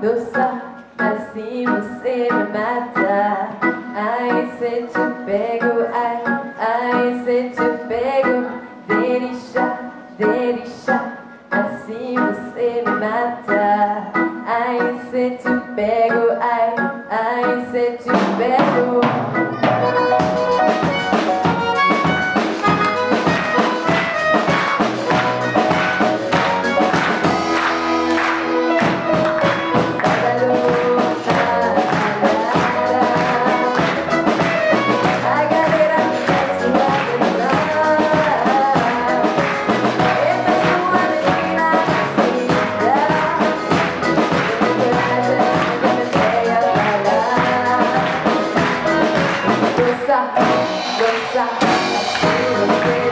doça, assim você me mata. Ai, se te pego, ai, ai, se te pego, delícia, delícia, assim você me mata. Ai, se te pego, ai, ai, se te pego. Goza, goza, goza.